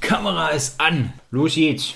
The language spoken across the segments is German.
Kamera ist an. Los geht's.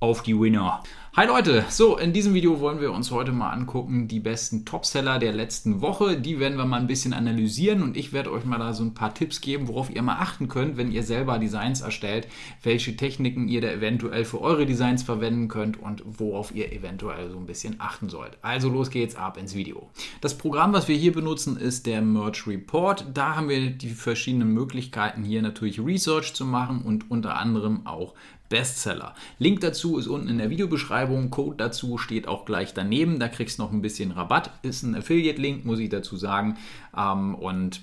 Auf die Winner. Hi Leute, so in diesem Video wollen wir uns heute mal angucken die besten Topseller der letzten Woche. Die werden wir mal ein bisschen analysieren und ich werde euch mal da so ein paar Tipps geben, worauf ihr mal achten könnt, wenn ihr selber Designs erstellt, welche Techniken ihr da eventuell für eure Designs verwenden könnt und worauf ihr eventuell so ein bisschen achten sollt. Also los geht's ab ins Video. Das Programm, was wir hier benutzen, ist der Merge Report. Da haben wir die verschiedenen Möglichkeiten hier natürlich Research zu machen und unter anderem auch Bestseller. Link dazu ist unten in der Videobeschreibung. Code dazu steht auch gleich daneben. Da kriegst du noch ein bisschen Rabatt. Ist ein Affiliate-Link, muss ich dazu sagen. Ähm, und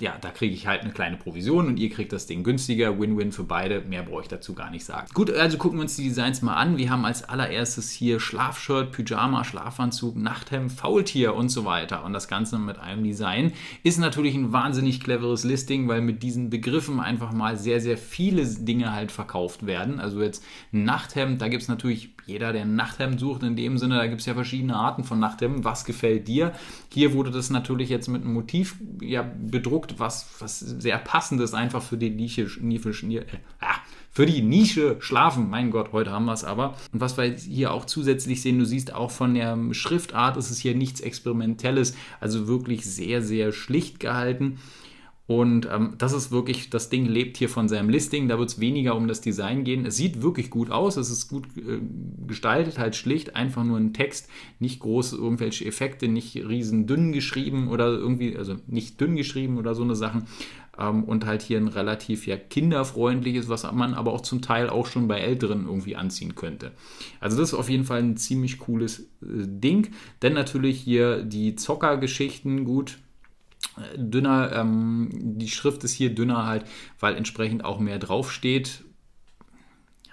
ja, da kriege ich halt eine kleine Provision und ihr kriegt das Ding günstiger. Win-win für beide. Mehr brauche ich dazu gar nicht sagen. Gut, also gucken wir uns die Designs mal an. Wir haben als allererstes hier Schlafshirt, Pyjama, Schlafanzug, Nachthemd, Faultier und so weiter. Und das Ganze mit einem Design ist natürlich ein wahnsinnig cleveres Listing, weil mit diesen Begriffen einfach mal sehr, sehr viele Dinge halt verkauft werden. Also jetzt Nachthemd, da gibt es natürlich jeder, der ein Nachthemd sucht, in dem Sinne, da gibt es ja verschiedene Arten von Nachthemden. Was gefällt dir? Hier wurde das natürlich jetzt mit einem Motiv ja, bedruckt, was, was sehr ist, einfach für die Nische, Nische, äh, für die Nische schlafen. Mein Gott, heute haben wir es aber. Und was wir hier auch zusätzlich sehen, du siehst auch von der Schriftart ist es hier nichts Experimentelles, also wirklich sehr, sehr schlicht gehalten. Und ähm, das ist wirklich, das Ding lebt hier von seinem Listing. Da wird es weniger um das Design gehen. Es sieht wirklich gut aus, es ist gut äh, gestaltet, halt schlicht, einfach nur ein Text, nicht groß irgendwelche Effekte, nicht riesen dünn geschrieben oder irgendwie, also nicht dünn geschrieben oder so eine Sachen. Ähm, und halt hier ein relativ ja kinderfreundliches, was man aber auch zum Teil auch schon bei Älteren irgendwie anziehen könnte. Also das ist auf jeden Fall ein ziemlich cooles äh, Ding. Denn natürlich hier die Zockergeschichten gut dünner, ähm, die Schrift ist hier dünner halt, weil entsprechend auch mehr draufsteht.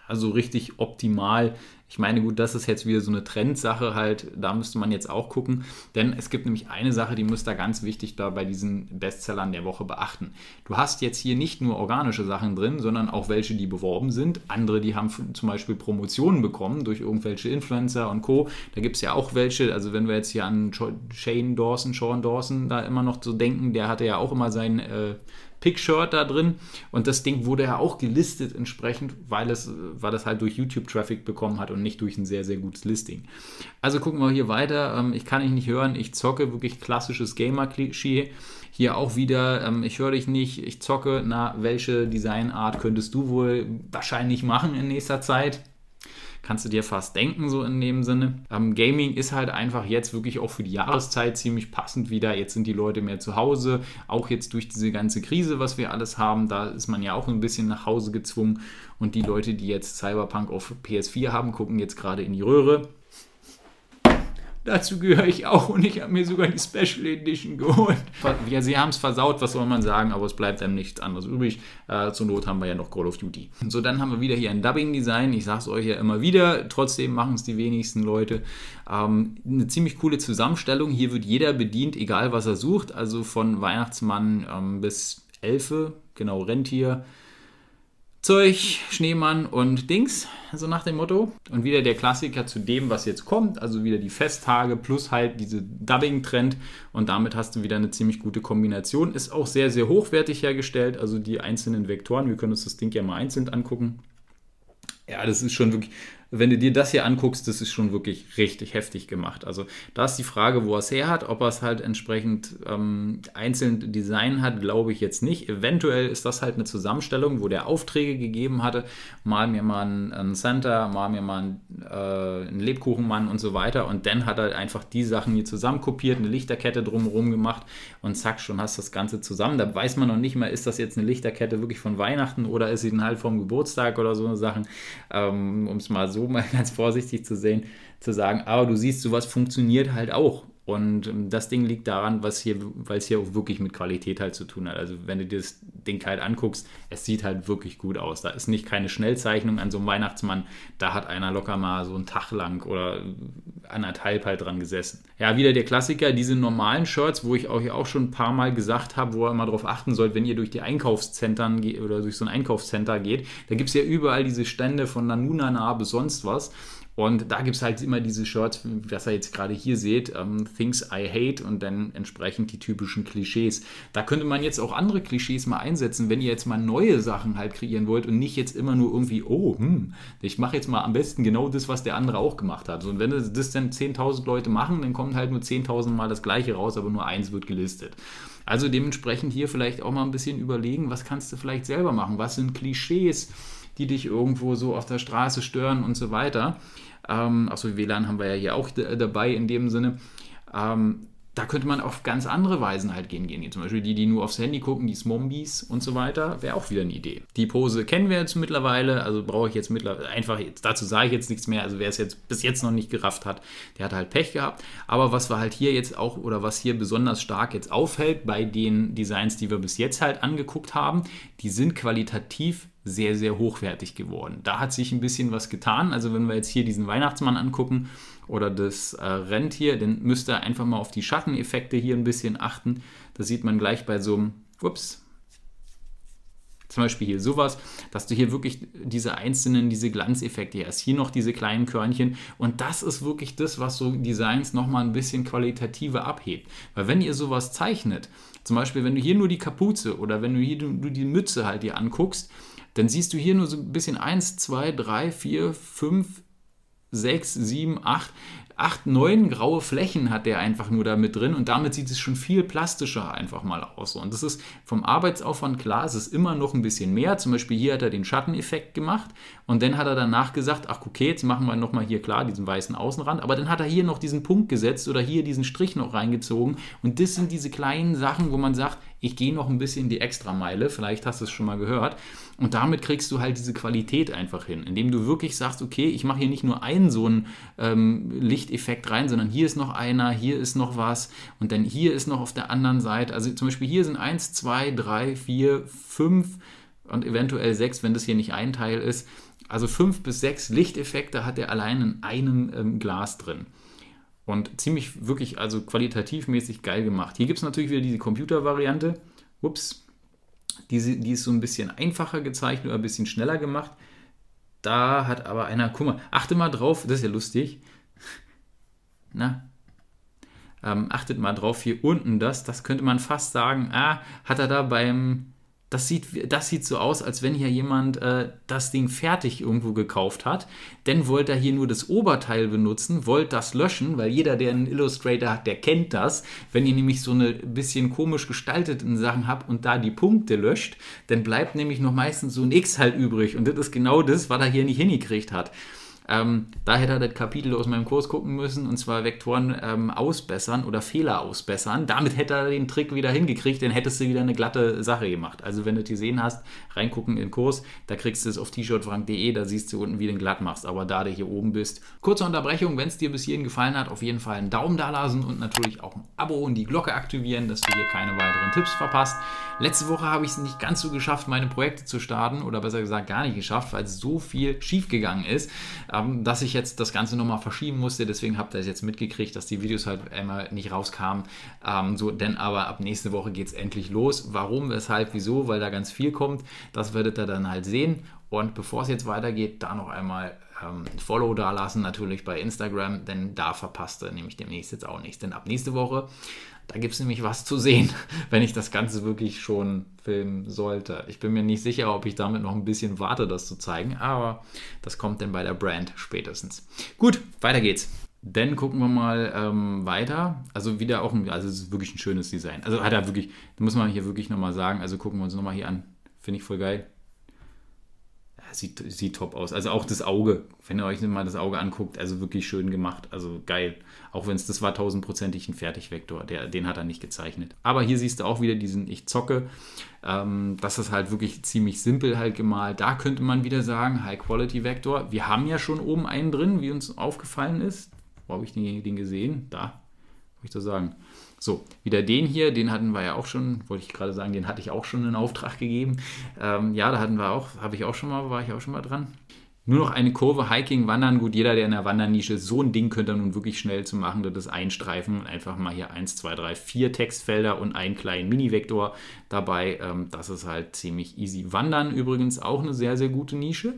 Also richtig optimal ich meine, gut, das ist jetzt wieder so eine Trendsache halt, da müsste man jetzt auch gucken, denn es gibt nämlich eine Sache, die muss da ganz wichtig da bei diesen Bestsellern der Woche beachten. Du hast jetzt hier nicht nur organische Sachen drin, sondern auch welche, die beworben sind. Andere, die haben zum Beispiel Promotionen bekommen durch irgendwelche Influencer und Co. Da gibt es ja auch welche, also wenn wir jetzt hier an Shane Dawson, Sean Dawson da immer noch so denken, der hatte ja auch immer sein äh, Pick-Shirt da drin. Und das Ding wurde ja auch gelistet entsprechend, weil es, weil es halt durch YouTube-Traffic bekommen hat und nicht durch ein sehr, sehr gutes Listing. Also gucken wir hier weiter. Ähm, ich kann dich nicht hören. Ich zocke wirklich klassisches Gamer-Klischee. Hier auch wieder, ähm, ich höre dich nicht, ich zocke. Na, welche Designart könntest du wohl wahrscheinlich machen in nächster Zeit? Kannst du dir fast denken, so in dem Sinne. Ähm, Gaming ist halt einfach jetzt wirklich auch für die Jahreszeit ziemlich passend wieder. Jetzt sind die Leute mehr zu Hause, auch jetzt durch diese ganze Krise, was wir alles haben, da ist man ja auch ein bisschen nach Hause gezwungen. Und die Leute, die jetzt Cyberpunk auf PS4 haben, gucken jetzt gerade in die Röhre. Dazu gehöre ich auch und ich habe mir sogar die Special Edition geholt. Ja, sie haben es versaut, was soll man sagen, aber es bleibt einem nichts anderes übrig. Äh, zur Not haben wir ja noch Call of Duty. So, dann haben wir wieder hier ein Dubbing-Design. Ich sage es euch ja immer wieder, trotzdem machen es die wenigsten Leute. Ähm, eine ziemlich coole Zusammenstellung. Hier wird jeder bedient, egal was er sucht. Also von Weihnachtsmann ähm, bis Elfe, genau Rentier. Zeug, Schneemann und Dings, so nach dem Motto. Und wieder der Klassiker zu dem, was jetzt kommt, also wieder die Festtage plus halt diese Dubbing-Trend. Und damit hast du wieder eine ziemlich gute Kombination. Ist auch sehr, sehr hochwertig hergestellt, also die einzelnen Vektoren. Wir können uns das Ding ja mal einzeln angucken. Ja, das ist schon wirklich wenn du dir das hier anguckst, das ist schon wirklich richtig heftig gemacht. Also da ist die Frage, wo er es her hat, ob er es halt entsprechend ähm, einzeln Design hat, glaube ich jetzt nicht. Eventuell ist das halt eine Zusammenstellung, wo der Aufträge gegeben hatte, mal mir mal einen, Center, mal mir mal einen, äh, einen Lebkuchenmann und so weiter und dann hat er einfach die Sachen hier zusammenkopiert, eine Lichterkette drumherum gemacht und zack, schon hast du das Ganze zusammen. Da weiß man noch nicht mal, ist das jetzt eine Lichterkette wirklich von Weihnachten oder ist sie dann halt vom Geburtstag oder so eine Sachen, ähm, um es mal so so mal ganz vorsichtig zu sehen, zu sagen, aber du siehst, sowas funktioniert halt auch. Und ähm, das Ding liegt daran, was hier, weil es hier auch wirklich mit Qualität halt zu tun hat. Also wenn du dir das Ding halt anguckst, es sieht halt wirklich gut aus. Da ist nicht keine Schnellzeichnung an so einem Weihnachtsmann. Da hat einer locker mal so einen Tag lang oder anderthalb halt dran gesessen. Ja, wieder der Klassiker, diese normalen Shirts, wo ich euch auch schon ein paar Mal gesagt habe, wo ihr mal darauf achten sollt, wenn ihr durch die Einkaufszentren oder durch so ein Einkaufscenter geht. Da gibt es ja überall diese Stände von Nanunana bis sonst was. Und da gibt es halt immer diese Shirts, was ihr jetzt gerade hier seht, ähm, Things I Hate und dann entsprechend die typischen Klischees. Da könnte man jetzt auch andere Klischees mal einsetzen, wenn ihr jetzt mal neue Sachen halt kreieren wollt und nicht jetzt immer nur irgendwie, oh, hm, ich mache jetzt mal am besten genau das, was der andere auch gemacht hat. So, und wenn das dann 10.000 Leute machen, dann kommt halt nur 10.000 Mal das gleiche raus, aber nur eins wird gelistet. Also dementsprechend hier vielleicht auch mal ein bisschen überlegen, was kannst du vielleicht selber machen? Was sind Klischees, die dich irgendwo so auf der Straße stören und so weiter? Ähm, achso, WLAN haben wir ja hier auch dabei in dem Sinne. Ähm, da könnte man auf ganz andere Weisen halt gehen. gehen. Zum Beispiel die, die nur aufs Handy gucken, die Smombies und so weiter, wäre auch wieder eine Idee. Die Pose kennen wir jetzt mittlerweile, also brauche ich jetzt mittlerweile einfach, jetzt, dazu sage ich jetzt nichts mehr. Also wer es jetzt bis jetzt noch nicht gerafft hat, der hat halt Pech gehabt. Aber was wir halt hier jetzt auch, oder was hier besonders stark jetzt auffällt bei den Designs, die wir bis jetzt halt angeguckt haben, die sind qualitativ sehr, sehr hochwertig geworden. Da hat sich ein bisschen was getan. Also wenn wir jetzt hier diesen Weihnachtsmann angucken oder das äh, Rentier, dann müsst ihr einfach mal auf die Schatteneffekte hier ein bisschen achten. Das sieht man gleich bei so einem, ups, zum Beispiel hier sowas, dass du hier wirklich diese einzelnen, diese Glanzeffekte hast. Hier noch diese kleinen Körnchen. Und das ist wirklich das, was so Designs nochmal ein bisschen qualitativer abhebt. Weil wenn ihr sowas zeichnet, zum Beispiel wenn du hier nur die Kapuze oder wenn du hier du die Mütze halt dir anguckst, dann siehst du hier nur so ein bisschen 1, 2, 3, 4, 5, 6, 7, 8 acht, neun graue Flächen hat der einfach nur da mit drin und damit sieht es schon viel plastischer einfach mal aus. Und das ist vom Arbeitsaufwand klar, es ist immer noch ein bisschen mehr. Zum Beispiel hier hat er den Schatteneffekt gemacht und dann hat er danach gesagt, ach okay, jetzt machen wir nochmal hier klar diesen weißen Außenrand, aber dann hat er hier noch diesen Punkt gesetzt oder hier diesen Strich noch reingezogen und das sind diese kleinen Sachen, wo man sagt, ich gehe noch ein bisschen die Extrameile, vielleicht hast du es schon mal gehört. Und damit kriegst du halt diese Qualität einfach hin, indem du wirklich sagst, okay, ich mache hier nicht nur einen so einen ähm, Lichteffekt rein, sondern hier ist noch einer, hier ist noch was und dann hier ist noch auf der anderen Seite. Also zum Beispiel hier sind 1, 2, 3, 4, 5 und eventuell 6, wenn das hier nicht ein Teil ist. Also 5 bis 6 Lichteffekte hat er allein in einem ähm, Glas drin. Und ziemlich wirklich, also qualitativ mäßig geil gemacht. Hier gibt es natürlich wieder diese Computer-Variante. Ups. Die, die ist so ein bisschen einfacher gezeichnet oder ein bisschen schneller gemacht. Da hat aber einer, guck mal, achte mal drauf, das ist ja lustig. Na, ähm, achtet mal drauf, hier unten das, das könnte man fast sagen, ah, hat er da beim das sieht, das sieht so aus, als wenn hier jemand äh, das Ding fertig irgendwo gekauft hat. Dann wollte er hier nur das Oberteil benutzen, wollte das löschen, weil jeder, der einen Illustrator hat, der kennt das. Wenn ihr nämlich so eine bisschen komisch gestalteten Sachen habt und da die Punkte löscht, dann bleibt nämlich noch meistens so ein X halt übrig. Und das ist genau das, was er hier nicht hingekriegt hat. Ähm, da hätte er das Kapitel aus meinem Kurs gucken müssen, und zwar Vektoren ähm, ausbessern oder Fehler ausbessern. Damit hätte er den Trick wieder hingekriegt, dann hättest du wieder eine glatte Sache gemacht. Also wenn du die gesehen hast, reingucken in den Kurs, da kriegst du es auf t-shirtfrank.de, da siehst du unten, wie du den glatt machst. Aber da du hier oben bist, kurze Unterbrechung, wenn es dir bis hierhin gefallen hat, auf jeden Fall einen Daumen da lassen und natürlich auch ein Abo und die Glocke aktivieren, dass du hier keine weiteren Tipps verpasst. Letzte Woche habe ich es nicht ganz so geschafft, meine Projekte zu starten oder besser gesagt gar nicht geschafft, weil es so viel schiefgegangen ist ähm, dass ich jetzt das Ganze nochmal verschieben musste. Deswegen habt ihr es jetzt mitgekriegt, dass die Videos halt einmal nicht rauskamen. Ähm, so, denn aber ab nächste Woche geht es endlich los. Warum, weshalb, wieso? Weil da ganz viel kommt. Das werdet ihr dann halt sehen. Und bevor es jetzt weitergeht, da noch einmal ähm, Follow da lassen, natürlich bei Instagram, denn da verpasst ihr nämlich demnächst jetzt auch nichts. Denn ab nächste Woche da gibt es nämlich was zu sehen, wenn ich das Ganze wirklich schon filmen sollte. Ich bin mir nicht sicher, ob ich damit noch ein bisschen warte, das zu zeigen, aber das kommt dann bei der Brand spätestens. Gut, weiter geht's. Dann gucken wir mal ähm, weiter. Also wieder auch ein, also es ist wirklich ein schönes Design. Also hat er wirklich, muss man hier wirklich nochmal sagen, also gucken wir uns nochmal hier an. Finde ich voll geil. Sieht, sieht top aus. Also auch das Auge, wenn ihr euch mal das Auge anguckt, also wirklich schön gemacht. Also geil. Auch wenn es, das war tausendprozentig ein Fertigvektor, der, den hat er nicht gezeichnet. Aber hier siehst du auch wieder diesen Ich zocke. Ähm, das ist halt wirklich ziemlich simpel halt gemalt. Da könnte man wieder sagen, High-Quality-Vektor. Wir haben ja schon oben einen drin, wie uns aufgefallen ist. Wo habe ich den, den gesehen? Da, muss ich das sagen. So, wieder den hier, den hatten wir ja auch schon, wollte ich gerade sagen, den hatte ich auch schon in Auftrag gegeben. Ähm, ja, da hatten wir auch, habe ich auch schon mal, war ich auch schon mal dran. Nur noch eine Kurve, Hiking, Wandern. Gut, jeder, der in der Wandernische ist, so ein Ding könnte nun wirklich schnell zu machen, das einstreifen und einfach mal hier 1, 2, 3, 4 Textfelder und einen kleinen Mini-Vektor dabei. Ähm, das ist halt ziemlich easy. Wandern übrigens auch eine sehr, sehr gute Nische.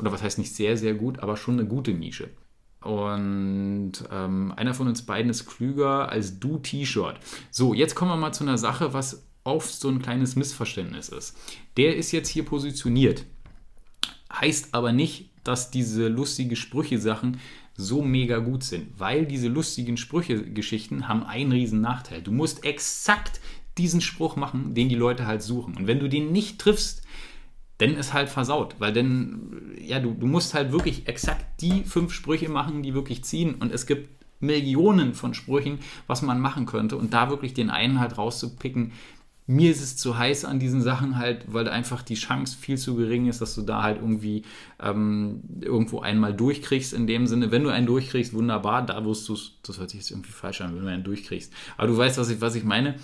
Oder was heißt nicht sehr, sehr gut, aber schon eine gute Nische. Und ähm, einer von uns beiden ist klüger als du T-Shirt. So, jetzt kommen wir mal zu einer Sache, was oft so ein kleines Missverständnis ist. Der ist jetzt hier positioniert. Heißt aber nicht, dass diese lustige Sprüche-Sachen so mega gut sind, weil diese lustigen Sprüche-Geschichten haben einen riesen Nachteil. Du musst exakt diesen Spruch machen, den die Leute halt suchen. Und wenn du den nicht triffst, dann ist halt versaut, weil dann, ja, du, du musst halt wirklich exakt die fünf Sprüche machen, die wirklich ziehen. Und es gibt Millionen von Sprüchen, was man machen könnte. Und da wirklich den einen halt rauszupicken, mir ist es zu heiß an diesen Sachen halt, weil einfach die Chance viel zu gering ist, dass du da halt irgendwie ähm, irgendwo einmal durchkriegst. In dem Sinne, wenn du einen durchkriegst, wunderbar, da wirst du es, das hört sich jetzt irgendwie falsch an, wenn du einen durchkriegst. Aber du weißt, was ich, was ich meine.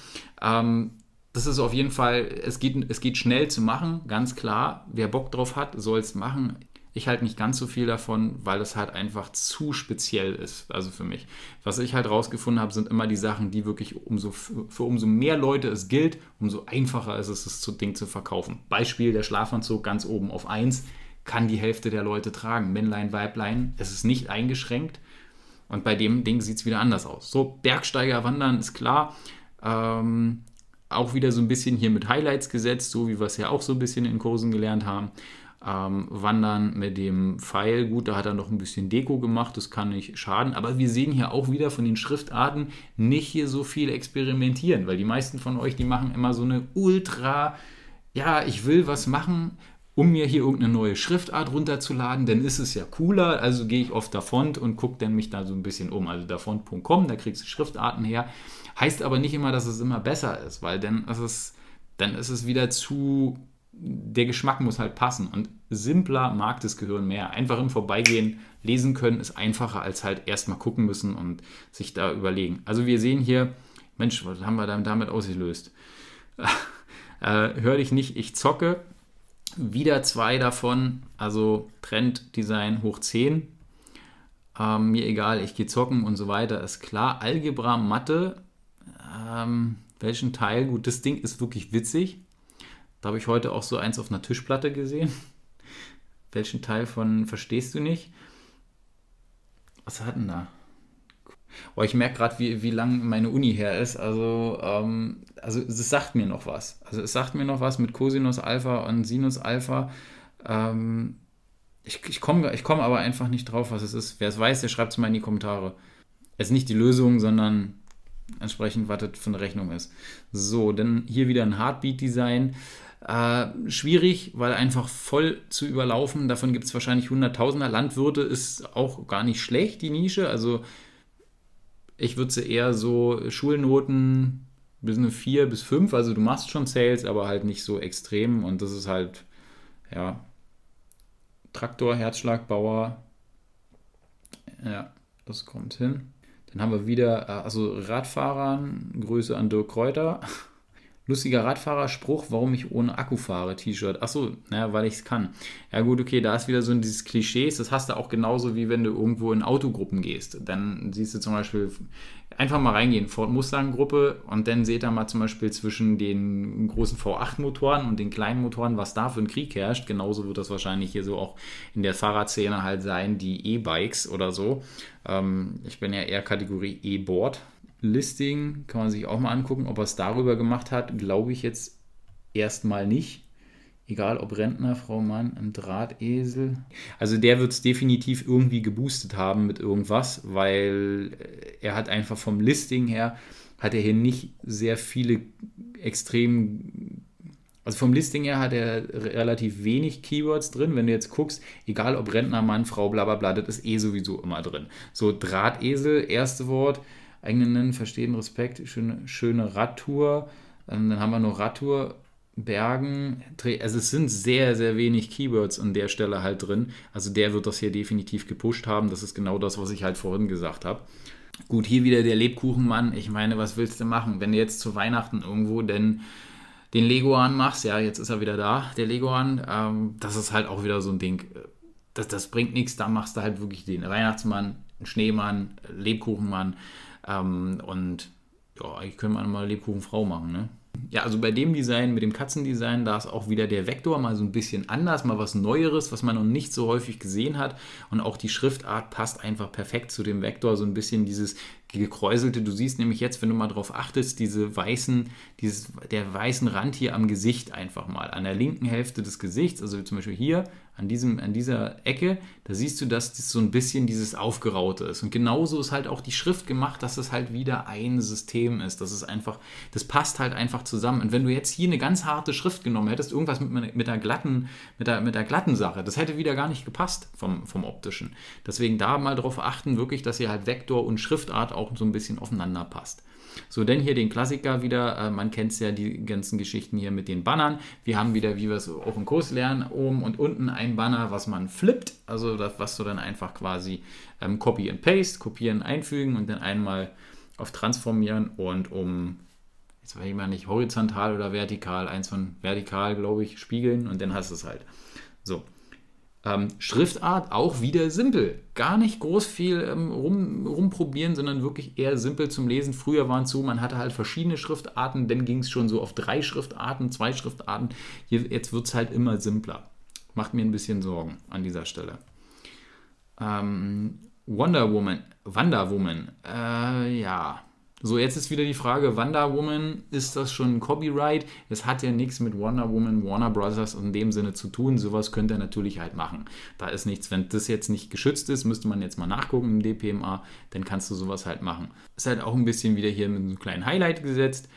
Ähm, das ist auf jeden Fall, es geht, es geht schnell zu machen, ganz klar. Wer Bock drauf hat, soll es machen. Ich halte nicht ganz so viel davon, weil es halt einfach zu speziell ist, also für mich. Was ich halt rausgefunden habe, sind immer die Sachen, die wirklich umso, für umso mehr Leute es gilt, umso einfacher ist es, das Ding zu verkaufen. Beispiel der Schlafanzug ganz oben auf 1 kann die Hälfte der Leute tragen. Männlein, Weiblein, es ist nicht eingeschränkt. Und bei dem Ding sieht es wieder anders aus. So, Bergsteiger wandern ist klar. Ähm, auch wieder so ein bisschen hier mit Highlights gesetzt, so wie wir es ja auch so ein bisschen in Kursen gelernt haben ähm, Wandern mit dem Pfeil. Gut, da hat er noch ein bisschen Deko gemacht, das kann nicht schaden. Aber wir sehen hier auch wieder von den Schriftarten nicht hier so viel experimentieren, weil die meisten von euch, die machen immer so eine ultra, ja, ich will was machen, um mir hier irgendeine neue Schriftart runterzuladen, dann ist es ja cooler. Also gehe ich auf Dafont und gucke dann mich da so ein bisschen um. Also Dafont.com, da kriegst du Schriftarten her. Heißt aber nicht immer, dass es immer besser ist, weil dann ist es, dann ist es wieder zu der Geschmack muss halt passen. Und simpler mag das Gehirn mehr. Einfach im Vorbeigehen lesen können ist einfacher als halt erstmal gucken müssen und sich da überlegen. Also wir sehen hier, Mensch, was haben wir damit ausgelöst? äh, hör dich nicht, ich zocke. Wieder zwei davon, also Trend Design hoch 10. Ähm, mir egal, ich gehe zocken und so weiter, ist klar. Algebra, Mathe, ähm, welchen Teil? Gut, das Ding ist wirklich witzig. Da habe ich heute auch so eins auf einer Tischplatte gesehen. Welchen Teil von verstehst du nicht? Was hat denn da? Oh, ich merke gerade, wie, wie lang meine Uni her ist. Also, ähm, also es sagt mir noch was. Also es sagt mir noch was mit Cosinus Alpha und Sinus Alpha. Ähm, ich ich komme ich komm aber einfach nicht drauf, was es ist. Wer es weiß, der schreibt es mal in die Kommentare. Es ist nicht die Lösung, sondern entsprechend, was das für eine Rechnung ist. So, dann hier wieder ein Heartbeat-Design. Äh, schwierig, weil einfach voll zu überlaufen. Davon gibt es wahrscheinlich Hunderttausender. Landwirte ist auch gar nicht schlecht, die Nische. Also ich würde sie eher so Schulnoten bis eine 4 bis 5. Also du machst schon Sales, aber halt nicht so extrem. Und das ist halt, ja, Traktor, Herzschlagbauer. Ja, das kommt hin. Dann haben wir wieder, äh, also Radfahrern, Grüße an Dirk Kräuter. Lustiger Radfahrerspruch, warum ich ohne Akku fahre, T-Shirt. Achso, naja, weil ich es kann. Ja gut, okay, da ist wieder so dieses Klischees. Das hast du auch genauso, wie wenn du irgendwo in Autogruppen gehst. Dann siehst du zum Beispiel, einfach mal reingehen, Ford Mustang-Gruppe und dann seht ihr mal zum Beispiel zwischen den großen V8-Motoren und den kleinen Motoren, was da für ein Krieg herrscht. Genauso wird das wahrscheinlich hier so auch in der Fahrradszene halt sein, die E-Bikes oder so. Ähm, ich bin ja eher Kategorie E-Board, Listing kann man sich auch mal angucken, ob er es darüber gemacht hat, glaube ich jetzt erstmal nicht. Egal ob Rentner, Frau Mann, ein Drahtesel. Also der wird es definitiv irgendwie geboostet haben mit irgendwas, weil er hat einfach vom Listing her, hat er hier nicht sehr viele extrem also vom Listing her hat er relativ wenig Keywords drin. Wenn du jetzt guckst, egal ob Rentner, Mann, Frau, bla bla bla, das ist eh sowieso immer drin. So Drahtesel, erste Wort, eigenen Verstehen, Respekt, schöne, schöne Radtour. Dann haben wir noch Radtour, Bergen. Also es sind sehr, sehr wenig Keywords an der Stelle halt drin. Also der wird das hier definitiv gepusht haben. Das ist genau das, was ich halt vorhin gesagt habe. Gut, hier wieder der Lebkuchenmann. Ich meine, was willst du machen? Wenn du jetzt zu Weihnachten irgendwo denn den Leguan machst, ja, jetzt ist er wieder da, der Leguan, ähm, das ist halt auch wieder so ein Ding. Das, das bringt nichts, da machst du halt wirklich den Weihnachtsmann, Schneemann, Lebkuchenmann. Ähm, und ja, eigentlich können wir mal Lebkuchenfrau machen, ne? Ja, also bei dem Design, mit dem Katzendesign, da ist auch wieder der Vektor mal so ein bisschen anders, mal was Neueres, was man noch nicht so häufig gesehen hat. Und auch die Schriftart passt einfach perfekt zu dem Vektor, so ein bisschen dieses gekräuselte. Du siehst nämlich jetzt, wenn du mal drauf achtest, diese weißen, dieses, der weißen Rand hier am Gesicht einfach mal, an der linken Hälfte des Gesichts, also zum Beispiel hier an, diesem, an dieser Ecke, da siehst du, dass das so ein bisschen dieses Aufgeraute ist. Und genauso ist halt auch die Schrift gemacht, dass es halt wieder ein System ist. Das ist einfach, das passt halt einfach zusammen. Und wenn du jetzt hier eine ganz harte Schrift genommen hättest, irgendwas mit, mit, der, glatten, mit, der, mit der glatten Sache, das hätte wieder gar nicht gepasst vom, vom optischen. Deswegen da mal drauf achten, wirklich, dass ihr halt Vektor und Schriftart auch so ein bisschen aufeinander passt. So, denn hier den Klassiker wieder. Äh, man kennt es ja, die ganzen Geschichten hier mit den Bannern. Wir haben wieder, wie wir es auch im Kurs lernen, oben und unten ein Banner, was man flippt. Also das, was du dann einfach quasi ähm, Copy and Paste, kopieren, einfügen und dann einmal auf Transformieren und um, jetzt weiß ich mal nicht, horizontal oder vertikal, eins von vertikal, glaube ich, spiegeln und dann hast du es halt. So, ähm, Schriftart auch wieder simpel. Gar nicht groß viel ähm, rum, rumprobieren, sondern wirklich eher simpel zum Lesen. Früher waren es so, man hatte halt verschiedene Schriftarten, dann ging es schon so auf drei Schriftarten, zwei Schriftarten. Hier, jetzt wird es halt immer simpler. Macht mir ein bisschen Sorgen an dieser Stelle. Ähm, Wonder Woman, Wonder Woman, äh, ja, so, jetzt ist wieder die Frage, Wonder Woman, ist das schon ein Copyright? Es hat ja nichts mit Wonder Woman, Warner Brothers in dem Sinne zu tun. Sowas könnte er natürlich halt machen. Da ist nichts, wenn das jetzt nicht geschützt ist, müsste man jetzt mal nachgucken im DPMA, dann kannst du sowas halt machen. Ist halt auch ein bisschen wieder hier mit einem kleinen Highlight gesetzt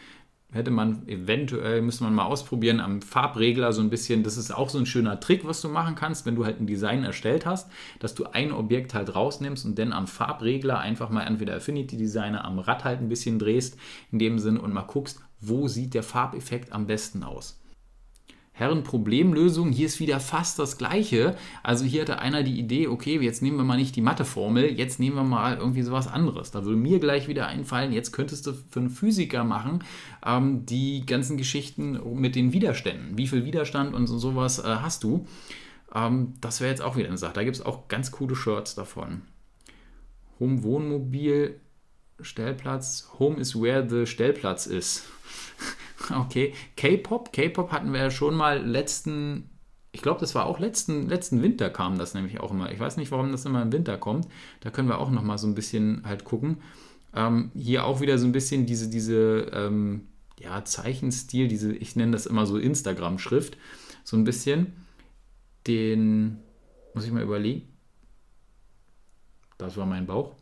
hätte man eventuell, müsste man mal ausprobieren, am Farbregler so ein bisschen, das ist auch so ein schöner Trick, was du machen kannst, wenn du halt ein Design erstellt hast, dass du ein Objekt halt rausnimmst und dann am Farbregler einfach mal entweder Affinity Designer am Rad halt ein bisschen drehst, in dem Sinn und mal guckst, wo sieht der Farbeffekt am besten aus. Herren Problemlösung, hier ist wieder fast das gleiche. Also hier hatte einer die Idee, okay, jetzt nehmen wir mal nicht die Matheformel, jetzt nehmen wir mal irgendwie sowas anderes. Da würde mir gleich wieder einfallen, jetzt könntest du für einen Physiker machen, ähm, die ganzen Geschichten mit den Widerständen. Wie viel Widerstand und so, sowas äh, hast du? Ähm, das wäre jetzt auch wieder eine Sache. Da gibt es auch ganz coole Shirts davon. Home Wohnmobil, Stellplatz. Home is where the Stellplatz ist. Okay, K-Pop. K-Pop hatten wir ja schon mal letzten, ich glaube, das war auch letzten, letzten Winter kam das nämlich auch immer. Ich weiß nicht, warum das immer im Winter kommt. Da können wir auch noch mal so ein bisschen halt gucken. Ähm, hier auch wieder so ein bisschen diese, diese ähm, ja, Zeichenstil, diese, ich nenne das immer so Instagram-Schrift, so ein bisschen. Den, muss ich mal überlegen. Das war mein Bauch.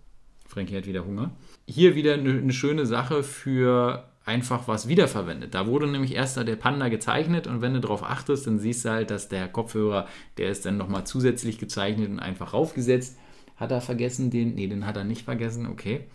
Frankie hat wieder Hunger. Hier wieder eine, eine schöne Sache für einfach was wiederverwendet. Da wurde nämlich erst der Panda gezeichnet und wenn du darauf achtest, dann siehst du halt, dass der Kopfhörer, der ist dann nochmal zusätzlich gezeichnet und einfach raufgesetzt. Hat er vergessen den? Ne, den hat er nicht vergessen, okay.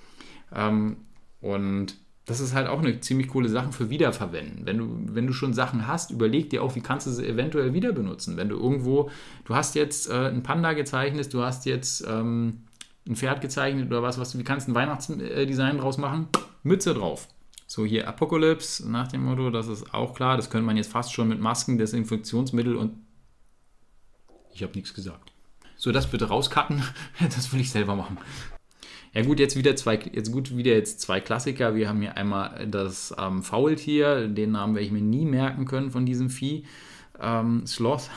Ähm, und das ist halt auch eine ziemlich coole Sache für Wiederverwenden. Wenn du, wenn du schon Sachen hast, überleg dir auch, wie kannst du sie eventuell wieder benutzen. Wenn du irgendwo, du hast jetzt äh, einen Panda gezeichnet, du hast jetzt ähm, ein Pferd gezeichnet oder was, was wie kannst du ein Weihnachtsdesign draus machen? Mütze drauf. So hier Apocalypse nach dem Motto, das ist auch klar. Das könnte man jetzt fast schon mit Masken, Desinfektionsmittel und ich habe nichts gesagt. So, das bitte rauscutten. Das will ich selber machen. Ja gut, jetzt wieder zwei, jetzt gut wieder jetzt zwei Klassiker. Wir haben hier einmal das ähm, Faultier, den Namen werde ich mir nie merken können von diesem Vieh. Ähm, Sloth.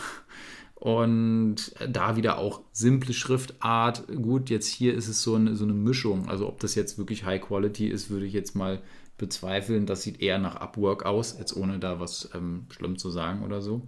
Und da wieder auch simple Schriftart. Gut, jetzt hier ist es so eine, so eine Mischung. Also ob das jetzt wirklich High Quality ist, würde ich jetzt mal bezweifeln. Das sieht eher nach Upwork aus, jetzt ohne da was ähm, schlimm zu sagen oder so.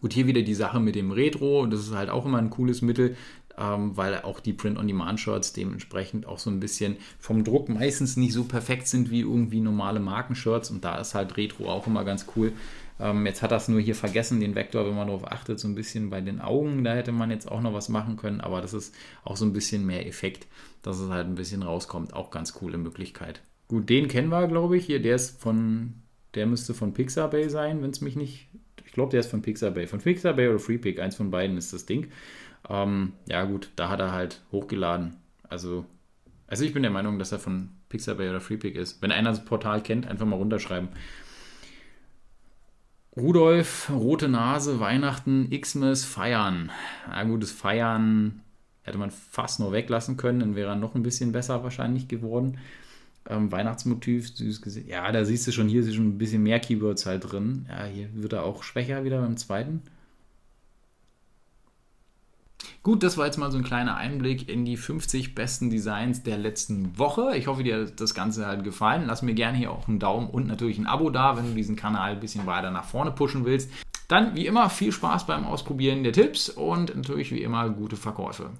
Gut, hier wieder die Sache mit dem Retro. Das ist halt auch immer ein cooles Mittel, ähm, weil auch die Print-on-Demand-Shirts dementsprechend auch so ein bisschen vom Druck meistens nicht so perfekt sind wie irgendwie normale Markenshirts. Und da ist halt Retro auch immer ganz cool. Ähm, jetzt hat das nur hier vergessen, den Vektor, wenn man darauf achtet, so ein bisschen bei den Augen. Da hätte man jetzt auch noch was machen können. Aber das ist auch so ein bisschen mehr Effekt, dass es halt ein bisschen rauskommt. Auch ganz coole Möglichkeit. Gut, den kennen wir, glaube ich. Hier, der ist von, der müsste von Pixabay sein, wenn es mich nicht. Ich glaube, der ist von Pixabay. Von Pixabay oder FreePick, eins von beiden ist das Ding. Ähm, ja, gut, da hat er halt hochgeladen. Also, also ich bin der Meinung, dass er von Pixabay oder FreePick ist. Wenn einer das Portal kennt, einfach mal runterschreiben. Rudolf, rote Nase, Weihnachten, Xmas, feiern. Na gut, das Feiern hätte man fast nur weglassen können, dann wäre er noch ein bisschen besser wahrscheinlich geworden. Ähm, Weihnachtsmotiv, süß gesehen. Ja, da siehst du schon, hier ist schon ein bisschen mehr Keywords halt drin. Ja, hier wird er auch schwächer wieder beim zweiten. Gut, das war jetzt mal so ein kleiner Einblick in die 50 besten Designs der letzten Woche. Ich hoffe, dir hat das Ganze halt gefallen. Lass mir gerne hier auch einen Daumen und natürlich ein Abo da, wenn du diesen Kanal ein bisschen weiter nach vorne pushen willst. Dann wie immer viel Spaß beim Ausprobieren der Tipps und natürlich wie immer gute Verkäufe.